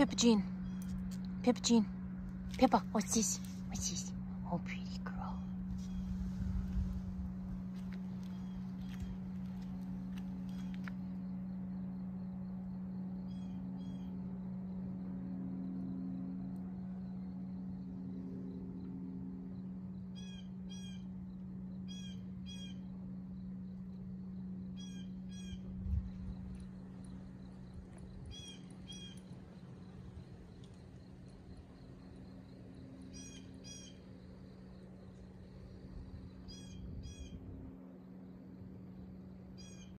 Pippa Jean. Pippa Jean. Pippa, what's this? What's this?